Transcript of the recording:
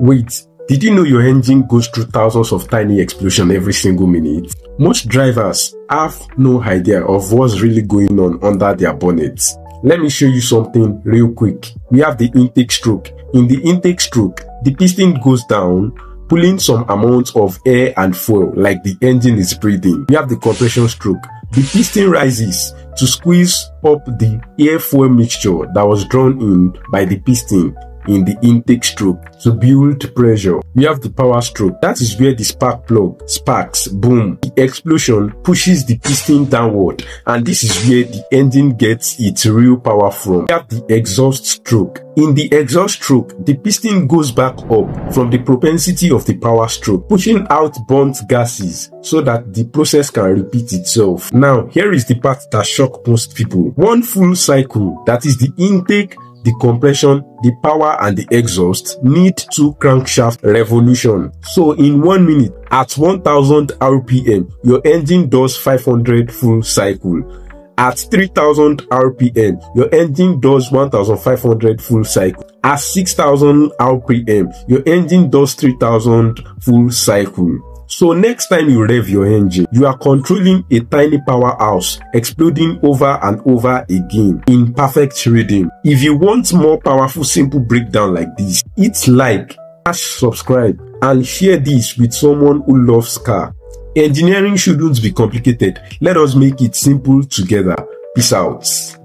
Wait, did you know your engine goes through thousands of tiny explosions every single minute? Most drivers have no idea of what's really going on under their bonnets. Let me show you something real quick. We have the intake stroke. In the intake stroke, the piston goes down, pulling some amount of air and fuel like the engine is breathing. We have the compression stroke. The piston rises to squeeze up the air fuel mixture that was drawn in by the piston in the intake stroke to build pressure. We have the power stroke. That is where the spark plug sparks, boom. The explosion pushes the piston downward and this is where the engine gets its real power from. We have the exhaust stroke. In the exhaust stroke, the piston goes back up from the propensity of the power stroke, pushing out burnt gases so that the process can repeat itself. Now, here is the part that shock most people. One full cycle, that is the intake the compression, the power and the exhaust need two crankshaft revolution. So in one minute at 1000 RPM, your engine does 500 full cycle. At 3000 RPM, your engine does 1500 full cycle. At 6000 RPM, your engine does 3000 full cycle. So next time you rev your engine, you are controlling a tiny powerhouse exploding over and over again in perfect rhythm. If you want more powerful simple breakdown like this, hit like, subscribe and share this with someone who loves car. Engineering shouldn't be complicated. Let us make it simple together. Peace out.